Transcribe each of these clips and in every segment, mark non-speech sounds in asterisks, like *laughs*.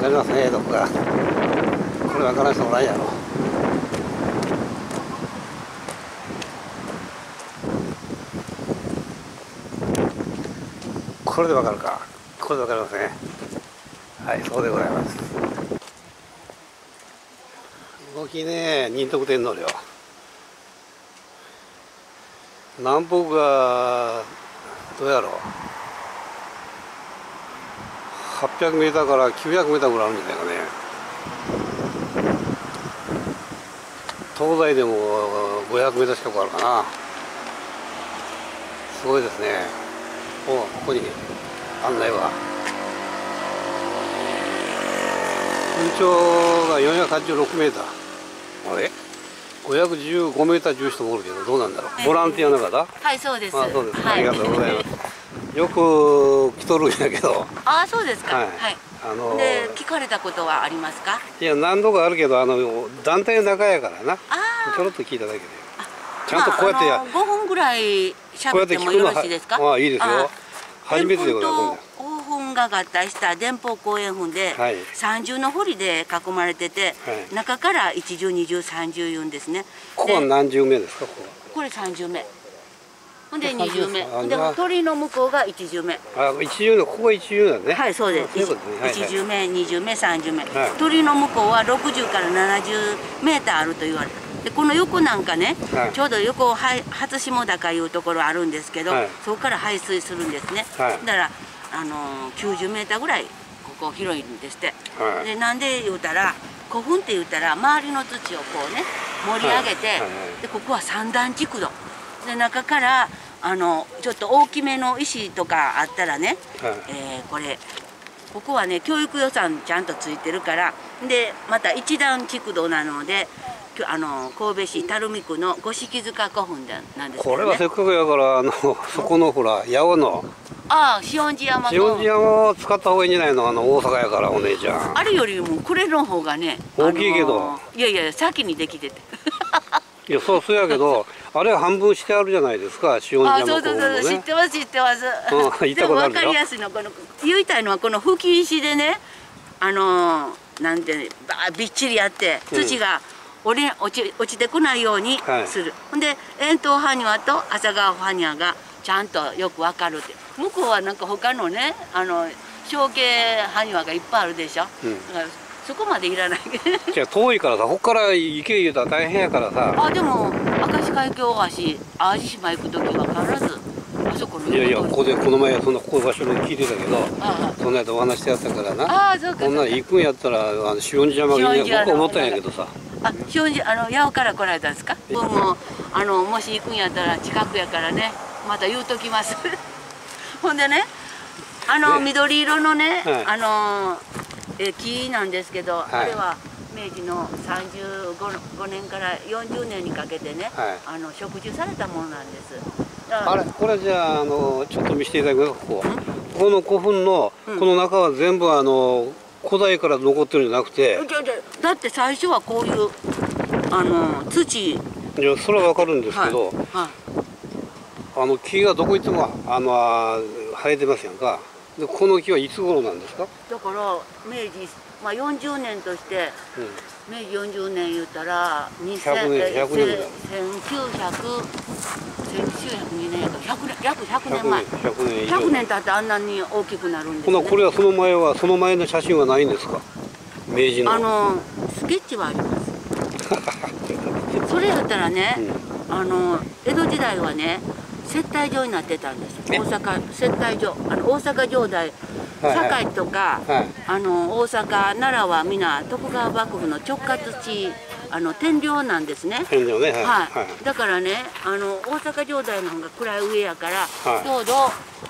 分かりますねどこがこれ分からん人おらんやろ。これで分かるか。これで分かりますねはいそうでございます。動きね仁徳天皇陵南北がどうやろう。800メーターから900メーターぐらいあるんじゃないかね。東西でも500メーター近くあるかな。すごいですね。おここに案内は。身長が486メーター。あれ？515メーター重視ともおるけどどうなんだろう。ボランティアの方？はいそうです。あそうです、はい、ありがとうございますよく来とるんやけど。あそうですか。ははい。い、あので聞かれたことはありますか？いや何度かあるけどあの団体の中やからな。ああちょろっと聞いただけで。ちゃんとこうやってや、まあ、あの5分ぐらいこうや喋ってもよろしいですか？はあいいですよ。初めてでございますが合体した電報公園墳で、はい。三重の堀で囲まれてて、はい。中から一重二重三重言うんですね。ここはで何十名ですか？こここれ三重目ほんであ二重目そうで鳥の向こうが一重目はあ一重のここが一重なんね。はいそうです。そういうことね。はいはい。一重目二重目三重目、はい。鳥の向こうは60から70メーターあると言われて。でこの横なんかね、はい。ちょうど横はい初下高いうところあるんですけど、はい。そこから排水するんですね、はい。だからあのー90メーターぐらいここ広いんですって、はい。でなんで言うたら古墳って言ったら周りの土をこうね盛り上げて、でここは三段築土で中からあのちょっと大きめの石とかあったらね、はい。えーこれここはね教育予算ちゃんとついてるからでまた一段築土なのであの神戸市垂水区の五色塚古墳でなんですけど、ね、これはせっかくやからあのそこのほら八尾の。ああ塩地山塩地山を使った方がいいんじゃないの？あの大阪やからお姉ちゃん。あれよりもこれの方がね大きいけど。あのいやいや先にできてて。いやそうそうやけど *laughs* あれは半分してあるじゃないですか塩あそうそうのそう知っねてます知ってます、でも分かりやすいのこの言いたいのはこの吹き石でねあのーなんてばーびっちりやってうん。土が折れ落ち落ちてこないようにはい。する、ほんで円筒埴輪と朝顔埴輪がちゃんとよくわかるって。向こうはなんか他のねあの象形埴輪がいっぱいあるでしょ、うん。そこまでいらない。じゃあ遠いからさここから行け言うたら大変やからさ。あでも明石海峡大橋淡路島行く時は必ずあそこのいやいやここでこの前そんなここの場所で聞いてたけどあそんなやつお話してやったからな。ああそうかこんな行くんやったらあの塩地山がいいね塩地山僕は思ったんやけどさ。あ、正直あの八尾から来られたんですか？僕もあのもし行くんやったら近くやからね、また言うときます。*laughs* ほんでね、あの、ね。緑色のね、はい。あのえ木なんですけど、い。あれは明治の35年から40年にかけてね、はい。あの植樹されたものなんです。あれこれじゃああのちょっと見せていただけますかここ。ここの古墳のうん。この中は全部あの古代から残ってるんじゃなくて。だって最初はこういうあの土。いやそれはわかるんですけど、はい。はい。あの木がどこ行ってもあのあ生えてますやんか。でこの木はいつ頃なんですか、だから明治、まあ、40年としてうん、明治40年言ったら2000 100年え100年。だ1900 1902年やから100年約100年前。100年100年以上。100年経ってあんなに大きくなるんですね。これはその前はその前の写真はないんですか？明治の。あのスケッチはあります。*laughs* それやったらね、あの江戸時代はね接待所になってたんです。え？大阪接待所あの大阪城代堺とか、はい。あの大阪奈良は皆徳川幕府の直轄地あの天領なんですね。天井ね。はい、はい、はい。だからねあの大阪城代の方が位上やから、はいちょうど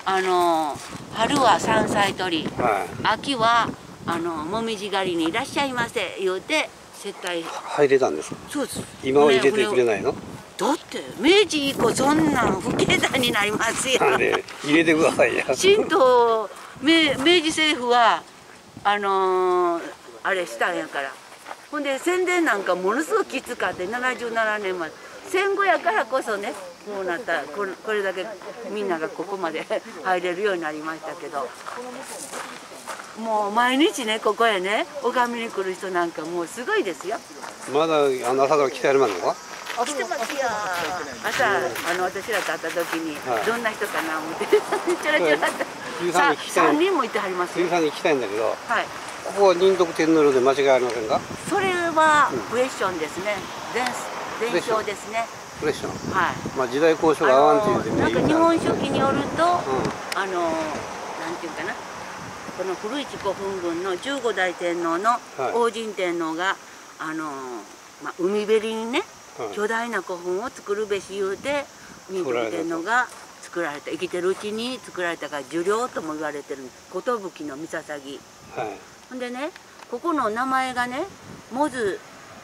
あの春は山菜採りはい。秋はあのもみじ狩りにいらっしゃいませ言うて接待。入れたんですか？そうです。今は入れてくれいないの？だって明治以降そんなん不経済になりますよ入れてくださいや神道明明治政府はあのーあれしたんやから。ほんで宣伝なんかものすごくきつかって77年前戦後やからこそねこうなったこれこれだけみんながここまで *laughs* 入れるようになりましたけど。もう毎日ねここへね拝みに来る人なんかもうすごいですよ。まだあの朝から来てやるまんのか来てますよ。朝あの私らと会った時に、はい。どんな人かな思ってチラチラっゆうとささんに聞きたい。3人もいてはります？よさんに聞きたいんだけどはい。ここは仁徳天皇陵で間違いありませんか？それはクエスチョンですね。伝伝承ですね。プレッション。はい。まあ時代交渉が合わんっていうなんか日本書紀によると、うあのなんていうかな。この古市古墳群の15代天皇のはい。王神天皇が、あのまあ、海辺にね、はい巨大な古墳を作るべし言うて仁徳天皇が作られた。生きてるうちに作られたから寿領とも言われてる。寿の三捧はい。ほんでねここの名前がねモズ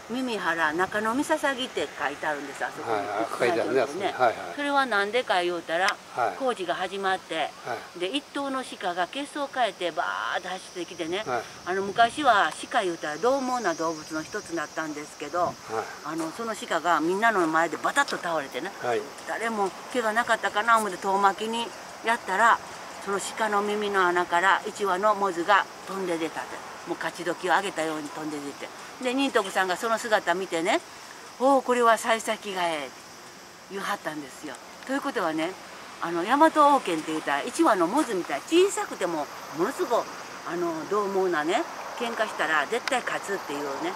耳原中野三捧って書いてあるんですあそこに、はいはい書いてあるね。はい。はいそれは何でか言うたら、はい。工事が始まってはい。で一頭の鹿が血相を変えてバーッと走ってきてね、はい。あの昔は鹿言うたら獰猛な動物の一つだったんですけどはあのその鹿がみんなの前でバタッと倒れてねいはい。誰も怪我なかったかな思って遠巻きにやったらその鹿の耳の穴から1羽のモズが飛んで出たって。もう勝ち時を上げたように飛んで出て。で仁徳さんがその姿見てね「おおこれは幸先がええ」って言うはったんですよ。ということはねあの大和王権って言ったら1羽のモズみたい小さくてもものすごいあの獰猛なね喧嘩したら絶対勝つっていうね。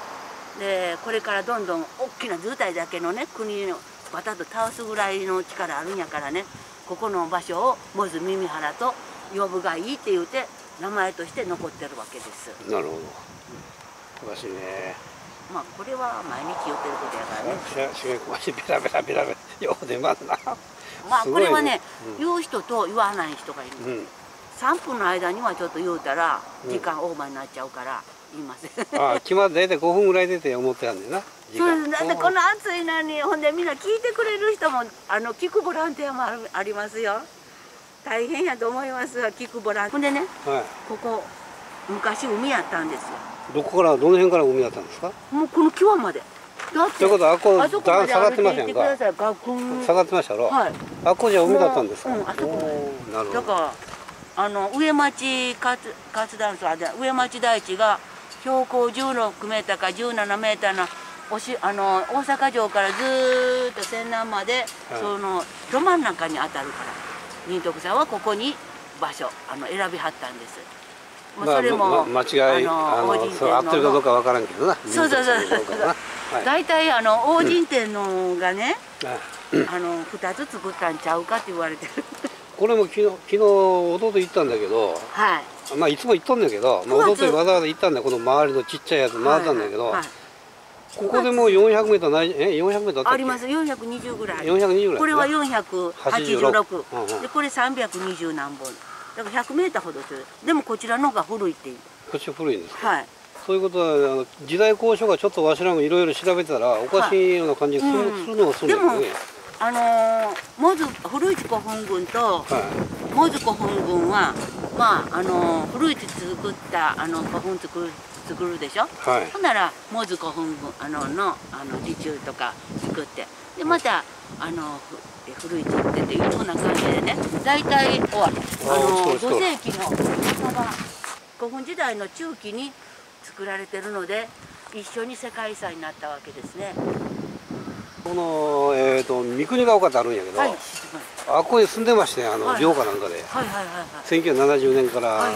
でこれからどんどん大きな図体だけのね国をバタッと倒すぐらいの力あるんやからね。ここの場所をモズ耳原と呼ぶがいいって言うて名前として残ってるわけです。なるほど。詳しいね。まあこれは毎日言ってることやからね。しげ詳しいベラベラベラベラよう出ますな。まあこれはね、うん。言う人と言わない人がいる、うん。3分の間にはちょっと言うたらうん。時間オーバーになっちゃうから言いません、ああ決まって大体5分ぐらい出て思ってたんだよな時そうだってこの暑いのにほんでみんな聞いてくれる人もあの聞くボランティアもあるありますよ。大変やと思いますわ聞くボランティア。ほんでね。はい。ここ昔海やったんですよ。どこからどの辺から海だったんですか？もうこの際まで。だってということはあっこあそこまで下がってませんか？下がってましたろ、はい。あっこじゃ海だったんですか、うんあそこまで。おーなるほど。だからあの上町活活断層あで上町台地が標高16メーターか17メーターのおしあの大阪城からずーっと泉南まで、はい。そのど真ん中に当たるから仁徳さんはここに場所あの選びはったんです。まあまあそれも、ま間違いあの王神そう合ってるかどうかわからんけどなそうそうそう。どかな。はい。大体あの王神天皇がね、ああの2つ作ったんちゃうかって言われてるこれも昨日昨日弟行ったんだけどはい。まあいつも行っとんだけど、まあ、9月弟わざわざ行ったんだよこの周りのちっちゃいやつ回ったんだけど、はい。はいここでもう400メーターないえ400メーターあります。420ぐらいある。420ぐらい。これは86 486うんうん。でこれ320何本。だから100メーターほどする。でもこちらの方が古いっていう。こっち古いんですはい。そういうことはあの時代交渉がちょっとわしらもいろいろ調べたらおかしいような感じがする,、うん。するのはするんだけどねあのー、モズ古市古墳群とはい。モズ古墳群はまああのー、古市作ったあの古墳作る作るでしょ？はい。ほんならモズ古墳群あののあの地中とか作って。でまたあのふ古市ってっていうふうな感じでね大体終わるあのそうそう5世紀の半ば古墳時代の中期に作られてるので一緒に世界遺産になったわけですね。この、えー、と三国ヶ丘ってあるんやけど、はい、あっこに住んでましてあの、はい。寮かなんかで。はいはいはいはい。1970年からはい。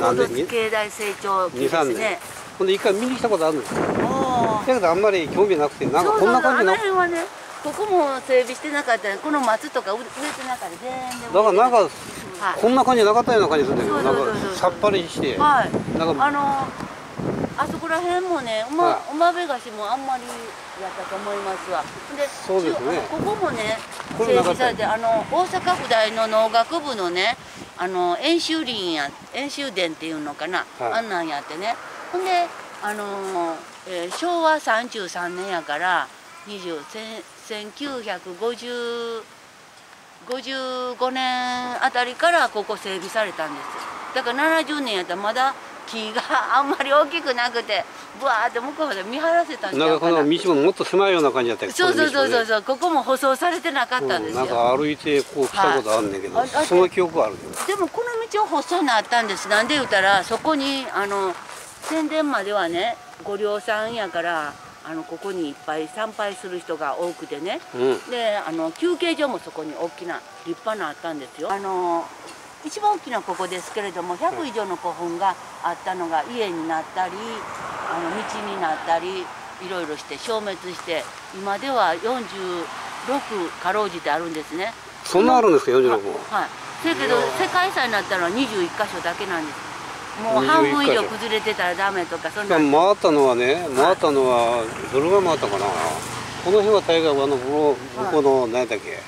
何年？に、高度経済成長期で23年。ほんで一回見に来たことあるんですよ。だけどあんまり興味なくてなんかこんな感じの。そうそね、ここも整備してなかったらこの松とか植えてなかったら全然だからなんかはい。こんな感じなかったような感じするんだけどなんかさっぱりしてはい。なんかあのあそこら辺もね、うま、はおまべ菓子もあんまりやったと思いますわ。で、そうですね。ここもね、整備されて、あの大阪府大の農学部のね、あの演習林や演習殿っていうのかな、はい。あんなんやってね。ほんで、あのえー昭和33年やから20千1950 55年あたりからここ整備されたんです。だから70年やったらまだ木があんまり大きくなくてぶわーって向こうまで見張らせたんちな。んかこの道ももっと狭いような感じだったけどそうそうそうそううそう。ここも舗装されてなかったんですよ、なんか歩いてこう来たことあんねんけど、はい。その記憶はあるけど。でもこの道を舗装なったんです。なんで言うたらそこにあの宣伝まではねご寮さんやからあのここにいっぱい参拝する人が多くてね。うん。であの休憩所もそこに大きな立派なあったんですよ。あの一番大きなここですけれども100以上の古墳があったのが家になったりあの道になったりいろいろして消滅して今では46かろうじてあるんですね。そんなあるんですか？46もはい。せやけど世界遺産になったのは21箇所だけなんです。もう21半分以上崩れてたらダメとかそんな。回ったのはね回ったのはどれが回ったかな？この辺は大概あの向こう向こうの何だっけ、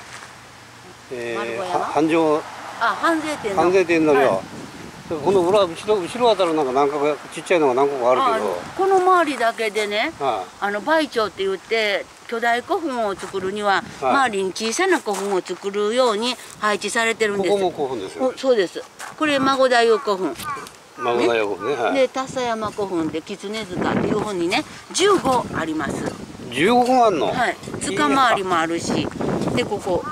えー、丸子山？は繁盛あ反税店の。繁盛店の量、は。い。この裏後ろ後ろあたりなんか何個かちっちゃいのが何個かあるけど。あこの周りだけでね、はあの梅町って言って巨大古墳を作るには、はい。周りに小さな古墳を作るように配置されてるんです。ここも古墳ですよおそうです。これ孫太夫古墳。孫大古墳ね。はい。で田佐山古墳で狐塚っていうふうにね15あります。15本あんの、はい、塚回りもあるし、でここ、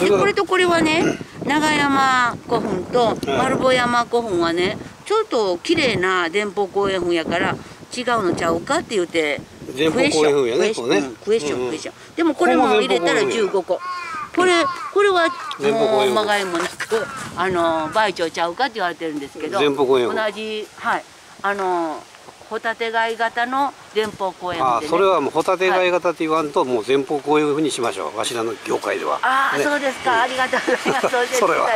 でこれとこれはね、長山古墳と丸保山古墳はね、ちょっと綺麗な電報公園墳やから違うのちゃうかって言って、クエスチョンね。うんクエスチョン、うんうん。クエスチョン。でもこれも入れたらここも電報15個。これこれはもうまがいもなくあの倍長ちゃうかって言われてるんですけど、同墳。じはい。あのホタテ貝型の電報公園あ墳でね。それはもうホタテ貝型って言わんと、もう前方こういうふうにしましょうわしらの業界ではああ、ねそうですか、ありがとうございます。*laughs* それは。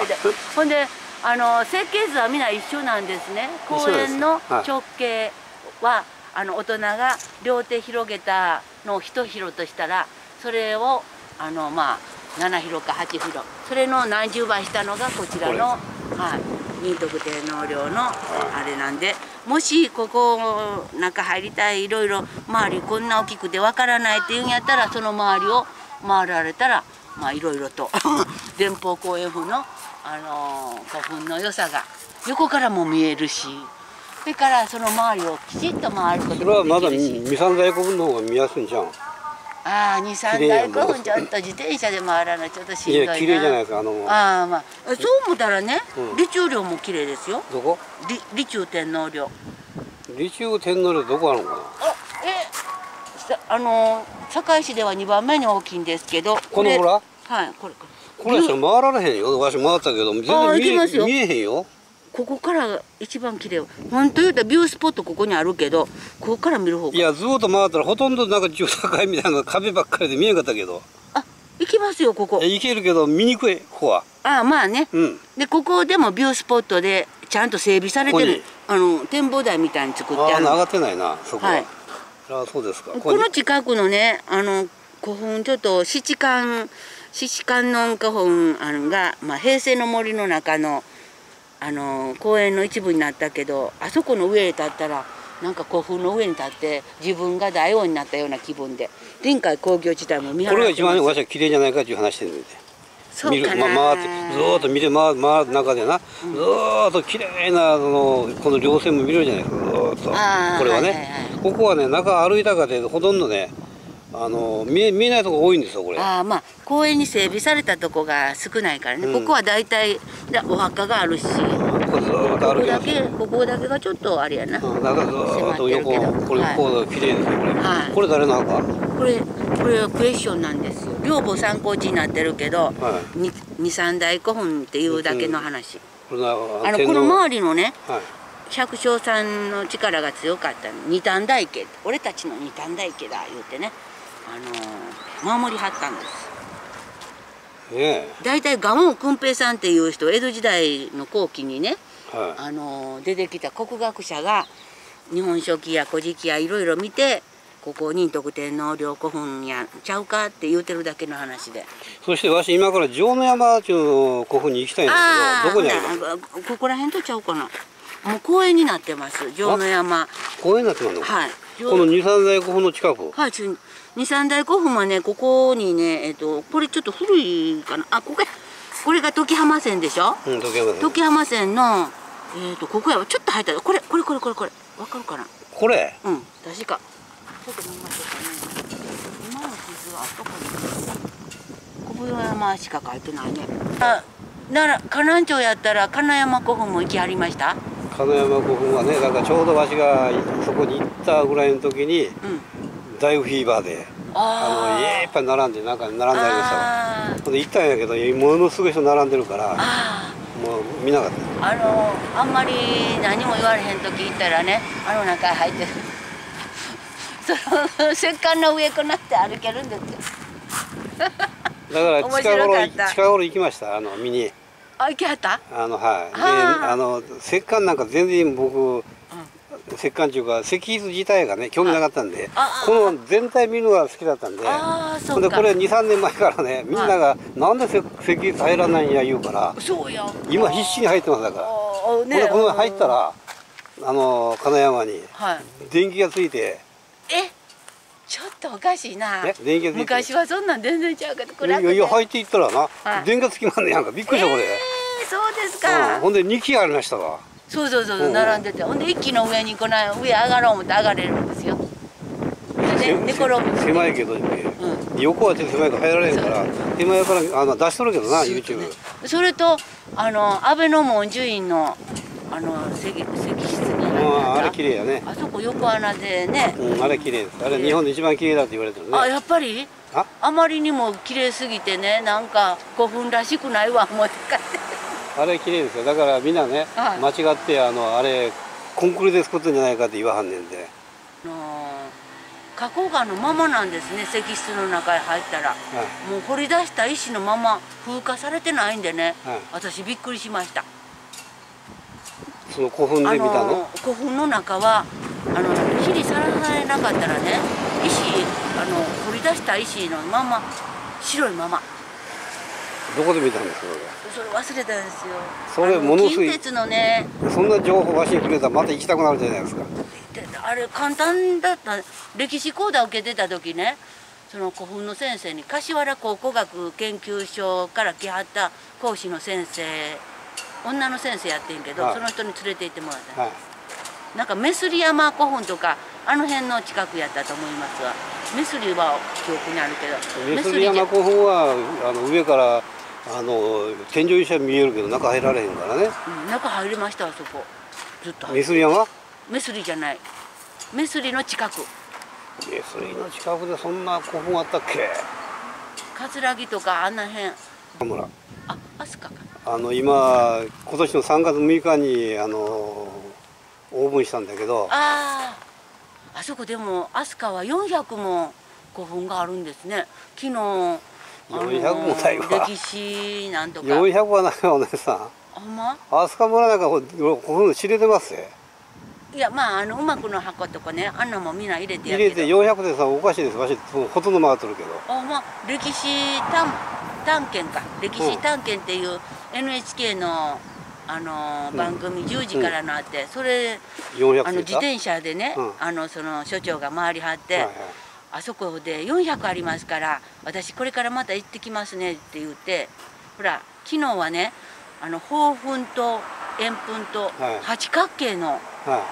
ほんで、あの設計図は皆一緒なんですね。公園のはい直径は、あの大人が両手広げたのを一広としたら、それをあのまあ7広か8広、それの何十倍したのがこちらのはい。仁徳天皇陵のあれなんでもしここ中入りたいいろいろ周りこんな大きくてわからないっていうんやったらその周りを回られたらまあいろいろと電報公園風の、あのー古墳の良さが横からも見えるしそれからその周りをきちっと回ることそれはまだもできるし二三台古墳の方が見やすいじゃんああ二三台古墳ちょっと自転車で回らないちょっとしんどいな。綺麗じゃないですかあの。ああまあ。そう思ったらね、うん。李中陵も綺麗ですよ。どこ？李李中天皇陵。李中天皇陵どこあるのかな？あえさあの堺市では2番目に大きいんですけどれこの裏はいこれこれ。これしか回られへんよ。わし回ったけど全然見え見えへんよここから一番綺麗。本当言うたらビュースポットここにあるけどここから見る方が。いやずっと回ったらほとんどなんか住宅街みたいな壁ばっかりで見えんかったけど。あ行きますよここ。え行けるけど見にくいここは。あまあね。うん。でここでもビュースポットでちゃんと整備されてるあの展望台みたいに作ってある。ああ上がってないなそこは、はい。ああそうですか。この近くのねあの古墳ちょっと七冠七観音古墳あのが、まあ、平成の森の中のあの公園の一部になったけどあそこの上へ立ったらなんか古墳の上に立って自分が大王になったような気分で臨海工業地帯も見これが一番綺麗じゃないかっていう話してるんでそうかな、ま、回ってずーっと見て回る回る中でな、ずーっと綺麗なあのこの稜線も見れるじゃないですかずーっと。これはね、はいはいはい。ここはね中歩いたかでほとんどねあの見え見えないとこ多いんですよこれ。ああまあ公園に整備されたとこが少ないからね、うん。ここは大体だお墓があるし。こここずーっと歩きますこだけここだけがちょっとあれやな、うん中ずーっと横これはい。こう綺麗ですよこれ、はい。これ誰の墓？これこれはクエスチョンなんですよ。両母参考地になってるけど、は23代古墳っていうだけの話、これなあのこの周りのねはい。百姓さんの力が強かったの。二反大家俺たちの二反大家だ言うてねあの守りはったんです。ね大体蒲生訓平さんっていう人江戸時代の後期にねえはい。あの出てきた国学者が「日本書紀」や「古事記」やいろいろ見てここ仁徳天皇陵古墳やちゃうかって言うてるだけの話で。そしてわし今から城野山っていうの古墳に行きたいんですあけどどこにありますほなここら辺とちゃうかな。もう公園になってます城野山。公園になってますの、はい。この二三代古墳の近く？はいち二三代古墳はねここにねえっとこれちょっと古いかな。あここや。これが時浜線でしょ？うん時浜線。のえっ、とここやわ。ちょっと入った。これこれこれこれこれ。わかるかな？これ？うん確か。ちょっと見ましょうかね。今の傷はどこに。小風山しか書いてないね。あなら河南町やったら金山古墳も行きはりました？金山古墳はねだからちょうどわしがそこに行ったぐらいの時にうん大フィーバーであのいっぱい並んでなんか並んでありましたほんで行ったんやけどものすごい人並んでるからあもう見なかった。ーあのあんまり何も言われへん時行ったらねあの中入って *laughs* その石棺の上こうなって歩けるんですよ。だから *laughs* 近頃近頃行きました。あの見にあ行きはった？あのはい。であの石棺なんか全然僕石棺っていうか石碑自体がね興味なかったんでこの全体見るのが好きだったんででこれ23年前からねみんなが「なんで石石碑入らないんや」言うからそうや今必死に入ってますだから。あーほんでこの入ったらあの金山にはい。電気がついてえちょっとおかしいな。え電気がついて。昔はそんなん全然ちゃうけどい暗くてやいや入っていったらな、はい。電気つきまんねやんか。びっくりしたこれ、えー、そうですうか、ん、ほんで2機ありましたわそうそうそううんうん並んでて。ほんで一気の上にこの上上がろう思って上がれるんですよ。でせね寝転ぶせ狭いけど、ねう横はちょっと狭いから入られへんから手前からあの出しとるけどな YouTube ねそれとあの安倍の文殊院のあの石石室にあれ綺麗やね。あそこ横穴でね、うんあれ綺麗です。あれ日本で一番綺麗だって言われてるね。あやっぱり？あ？あまりにも綺麗すぎてねなんか古墳らしくないわ思って帰ってあれ綺麗ですよ。だからみんなね、はい。間違ってあのあれコンクリで作ったんじゃないかって言わはんねんで、あの花崗岩のままなんですね石室の中へ入ったら。はい。もう掘り出した石のまま風化されてないんでね、はい。私びっくりしました。その古墳で見たの、の古墳の中はあの火にさらされなかったらね石あの掘り出した石のまま白いままどこで見たんですかそれ忘れたんですよ。それものすごい。近鉄のね。そんな情報わしにくれたらまた行きたくなるじゃないですか。であれ簡単だった歴史講座を受けてた時ねその古墳の先生に柏原考古学研究所から来はった講師の先生女の先生やってんけど、はい。その人に連れて行ってもらった、はい。なんかメスリ山古墳とかあの辺の近くやったと思いますわ。メスリは記憶にあるけどメスリ山古墳はあの上からあの天井石は見えるけど中入られへんからね。うん中入りましたあそこ。ずっと入メるスリ山メスリじゃない。メスリの近く。メスリの近くでそんな古墳あったっけ？葛城とかあんな辺。田村。あ飛鳥か。あの今今年の3月6日にあのオープンしたんだけど。あああそこでも飛鳥は400も古墳があるんですね。昨日あ400もないわ。歴史なんとか400はないわお姉さほんま？ん飛鳥村なんか古墳知れてますよいやまああのうまくの箱とかねあんなもんみんな入れてや入けど。れて400でさおかしいです。わしほとんど回っとるけど。あま？あ歴史探探検か。歴史探検っていう NHK のあのうん。番組10時からのあって、それ400あの自転車でね、うん。あのその所長が回りはって、あそこで400ありますから私これからまた行ってきますねって言ってほら昨日はねあの宝粉と円墳とはい八角形の、は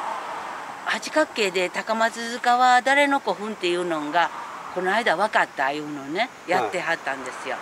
八角形で高松塚は誰の古墳っていうのがこの間分かったいうのをねやってはったんですよ。い、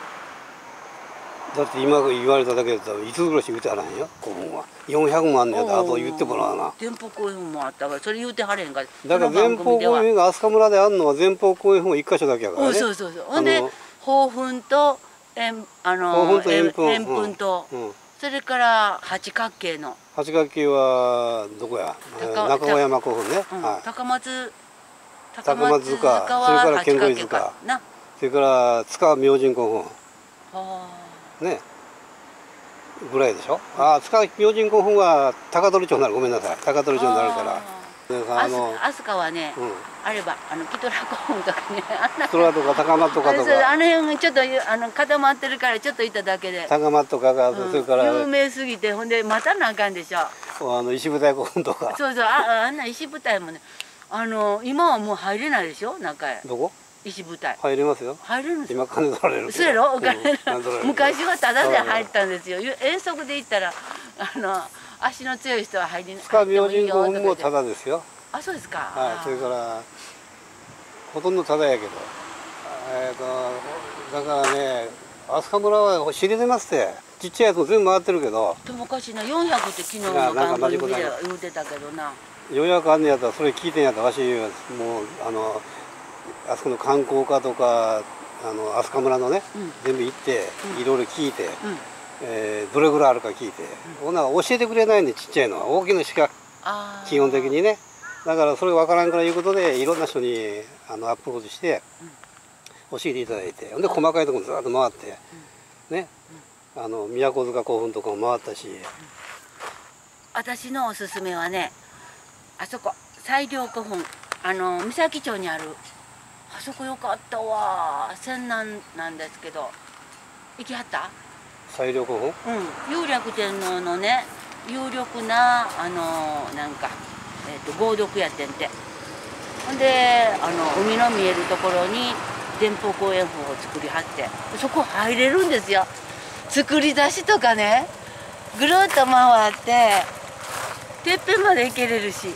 だって今言われただけだったら5つぐらいしか言ってはらんよ。古墳は。400万年だあと言ってもらわな。前方後円もあったからそれ言うてはれへんから。だから前方後園円が飛鳥村であるのは前方後円墳は1箇所だけやからねそうそう。そうほんであの宝粉と円あの宝粉と円墳。と、うんうん。それから八角形の、八角形はどこや？中小山古墳ね、うん。はい、高松高松塚はそれから剣八角形道塚。それから塚明神古は墳ねぐらいでしょ？ああ塚明神古墳は高取町になる。ごめんなさい。高取町になるから。でああのあすかはね、うん。あればあのキトラ古墳とかね *laughs* あんな。ストラとか高松とかとそうあかの辺ちょっとあの固まってるからちょっといただけで、高松とかが、うん。それから。有名すぎてほんで待たなあかんでしょ。あの石舞台古墳とか。そうそうああんな石舞台もねあの今はもう入れないでしょ中へ。どこ？石舞台。入れますよ。入れるんですよ今金取られる。そうやろ？お金、うん昔はタダで入ったんですよ。遠足で行ったらあの足の強い人は入り塚明神古墳もただですよ。あそうですか、はい。それからほとんどただやけど。えー、とだからね飛鳥村は知りてますってちっちゃいやつも全部回ってるけど。でもおかしいな。400って昨日のいやなんか看板見てマジックだ言うてたけどな。予約あんねやったらそれ聞いてんやったらわしもうあのあそこの観光課とかあの飛鳥村のね、うん。全部行ってうん。いろいろ聞いて、うん。えーどれぐらいあるか聞いて、ほん教えてくれないねちっちゃいのは。大きいのしか基本的にね。だからそれ分からんからいうことでいろんな人にあのアプローチして教えていただいて。ほんで細かいところずっと回って、ね。あの都塚古墳とかも回ったし。私のおすすめはねあそこ西陵古墳。あの三崎町にあるあそこよかったわ。仙南なんですけど。行きはった？西陵古墳うん。有略天皇のね有力なあのなんか、えー、と豪徳やってんて。ほんであの海の見えるところに電報公園法を作りはって。そこ入れるんですよ。作り出しとかねぐるっと回っててっぺんまで行けれるし。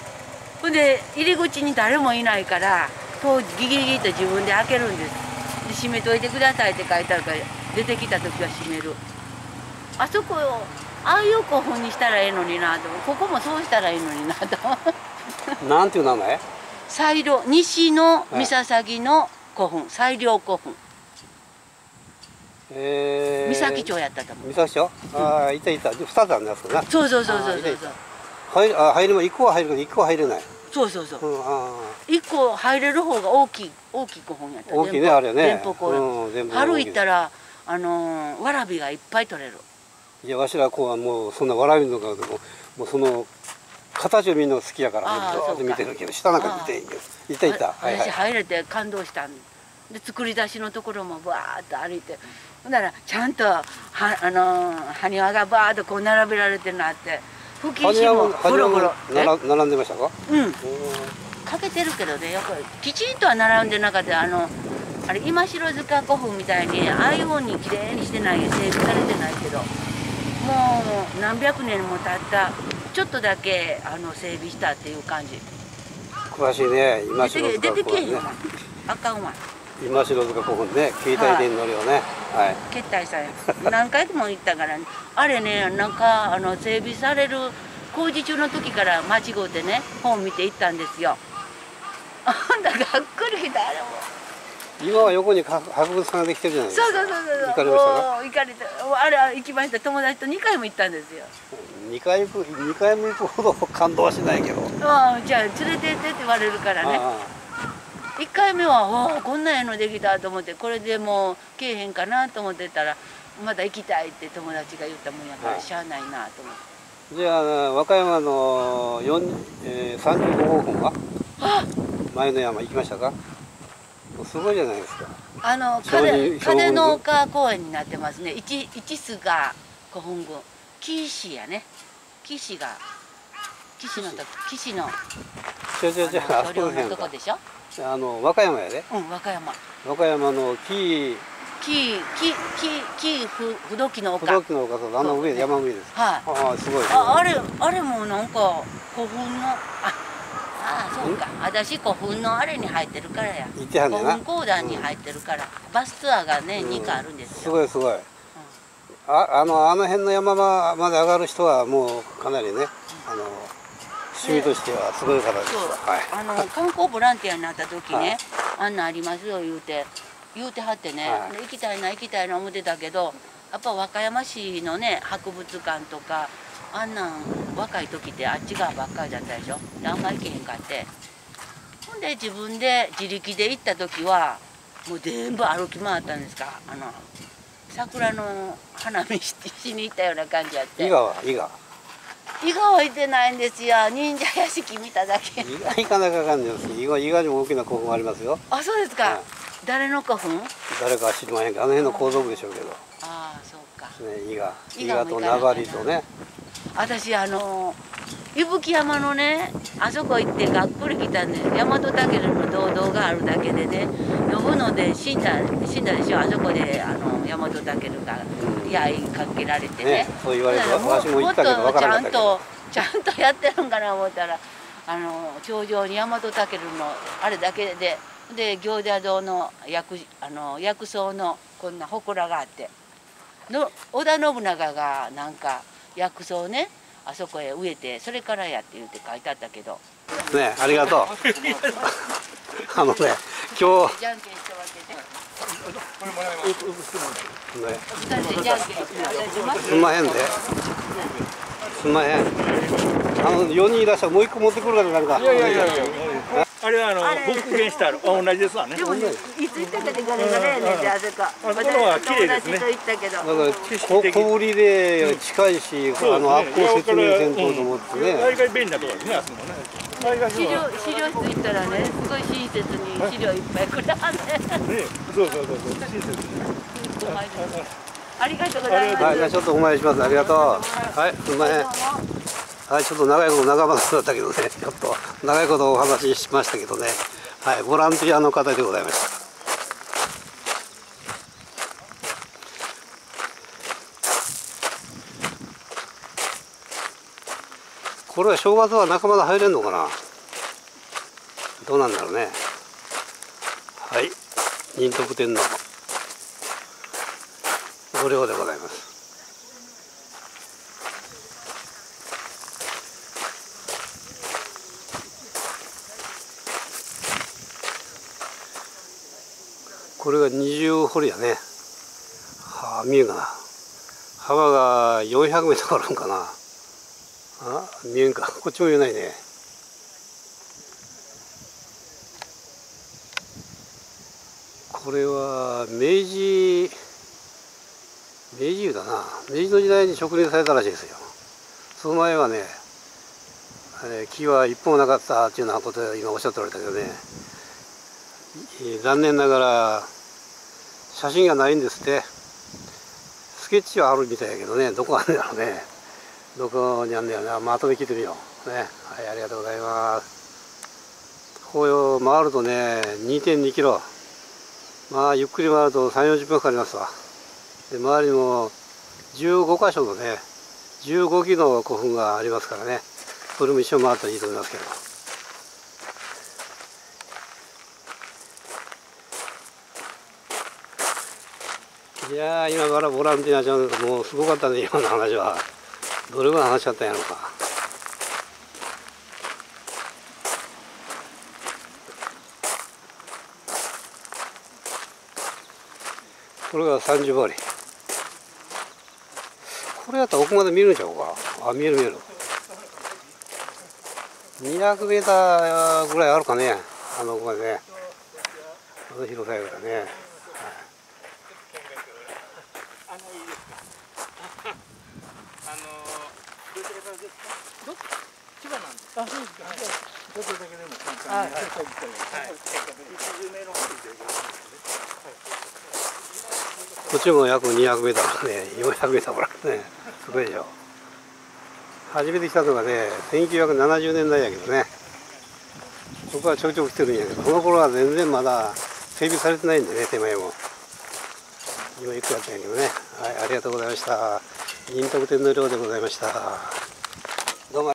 ほんで入り口に誰もいないから戸をギギギと自分で開けるんです。で閉めといてくださいって書いてあるから出てきた時は閉める。あそこをああいう古墳にしたらええのになと。ここもそうしたらいいのになと。なんていう名前？西陵西のはい三崎の古墳。西陵古墳。えー、三崎町やったと思う。三崎町？ああいたいた。二つあるんですかなそうそうそうそうそう入るあ入れも一個は入るけ個は入れない、そうそうそう。うん、あ一個入れる方が大きい大きい古墳やった。大きいねあれね。春行ったらあのーわらびがいっぱい取れる。あいやわしらこうはもうそんな笑いのかでももうその形を見るのが好きやからずーっと見てるけど下なんか見ていいいたいた。あはいはい。私入れて感動したんで。作り出しのところもバーッと歩いて。ほんならちゃんとはあのー埴輪がバーッとこう並べられてるのあって吹き石もゴロゴロ。なら並んでましたか？うん。うんかけてるけどねやっぱりきちんとは並んでなかったあのあれ今城塚古墳みたいにああいうふうにきれいにしてない整備されてないけどもう何百年も経ったちょっとだけあの整備したっていう感じ。詳しいね今城塚出てけへんよ古墳ねあかんわ。今城塚古墳ね携帯電乗るよね。はい。決体さんや。何回も行ったから、ね、あれねなんかあの整備される工事中の時から間違うてね本見て行ったんですよあんだがっくりきたあれも今は横に博博物館ができてるじゃないですか。そうそうそうそう。行かれましたか？行かれてあれ行きました。友達と2回も行ったんですよ。2回行く二回も行くほど感動はしないけど。ああじゃあ連れてってって言われるからね。あ1回目はわあこんなんやのできたと思ってこれでもうけえへんかなと思ってたらまだ行きたいって友達が言ったもんやからはい。しゃあないなと思って。あじゃあ和歌山の4、えー、35号墳は？あ前の山行きましたか？すごいじゃないですか。あの風風の丘公園になってますね。一一須が古墳群。岸やね。岸が岸のと岸の違う違う違うあそこら辺かとこでしょ？あの和歌山やで。うん和歌山。和歌山の木。木木木木ふ不動機の丘。不動機の丘とあの上山上です。はい。ああすごい。ああれあれもなんか古墳のああそうか。私古墳のあれに入ってるからや。古墳講談に入ってるから、バスツアーがね、うん。2回あるんですすよごいすごい。ああのあの辺の山ままで上がる人はもうかなりねあの趣味としてはすごいからです。そう、はい。あの観光ボランティアになった時ね、はい。あんなんありますよ言うて。言うてはってね、はい。で行きたいな行きたいな思ってたけどやっぱ和歌山市のね博物館とかあんなん若い時ってあっち側ばっかりだったでしょ？であんま行けへんかって。ほんで自分で自力で行った時はもう全部歩き回ったんですか？あの桜の花見し *laughs* しに行ったような感じやって。伊賀は？伊賀。伊賀は行ってないんですよ。忍者屋敷見ただけ。伊賀行かなきゃあかんです。伊賀伊賀にも大きな古墳ありますよ。あそうですか、はい。誰の古墳誰かは知りませんけどあの辺の皇族でしょうけど、ね、ああそうか。伊賀伊賀。伊賀と名張とね私あの伊吹山のねあそこ行ってがっくり来たんで大和武の銅像があるだけでね。呼ぶので死んだ死んだでしょ？あそこであの大和武がうん。やいかけられてね。ねそう言われて私ももっとちゃんとちゃんとやってるんかな思ったらあの頂上に大和尊のあれだけで。で行者堂の薬あの薬草のこんな祠があって。の織田信長がなんか薬草をねあそこへ植えてそれからやって言って書いてあったけど。ねありがとう。*laughs* あのね今日じゃんけんして分けてこれもらいますね。すすんまへんで。すんまへん。あの4人いらっしゃる。もう一個持ってくるからなんか。いやいやいやいやあれはあの復元してある。あ同じですわね。でもね、いつ行ったかでガレガレやねんで、あそこ。あそこは綺麗ですね。私と友達と行ったけど。だからこ小ぶりで近いし、あのあっこを説明せんとと思ってね、大概便利なところですねあそこもね。資料、資料室行ったらね、すごい親切に資料いっぱいくれはんねそうそうそうそう。親切ありがとうございます。はい、じゃあちょっとお参りします。ありがとう。はい、すみません。はい、ちょっと長いこと長話だったけどね、*laughs* ちょっと長いことお話ししましたけどね、はい、ボランティアの方でございました。これは正月は仲間で入れんのかな？どうなんだろうね。はい、仁徳天皇。ご量でございます。これが二重堀やね。はあ、見えんかな。幅が400メートルあるんかな。あ、見えんか。こっちも見えないね。これは明治明治だな明治の時代に植林されたらしいですよその前はね、えー木は一本もなかったっていうようなことを今おっしゃっておられたけどね残念ながら写真がないんですって。スケッチはあるみたいやけどね。どこあるんだろうね。どこにあんだよな。まあ後で聞いてみよう。ね。はいありがとうございます。紅葉回るとね2.2キロ。まあゆっくり回ると3 4 0分かかりますわ。で周りも15箇所のね15基の古墳がありますからね。それも一緒に回ったらいいと思いますけど。いやー今からボランティアちゃん。もうすごかったね今の話は。どれぐらい話しちゃったんやろうか。これが30割これやったら奥まで見るんちゃうか？あ見える見える。200メーターぐらいあるかねあの奥までね。あの広さやからねあのどちらからですかど千葉なんですあそうですかどちらだけでも簡単にはい。はい。一名の方でこっちも約200メーターね400メーターもあるねすごい。でしょ初めて来たのがね1970年代やけどねここはちょくちょく来てるんやけどこの頃は全然まだ整備されてない。んでね手前も今行くやったんやけどねはい。ありがとうござい。ました仁徳天皇陵でござい。ました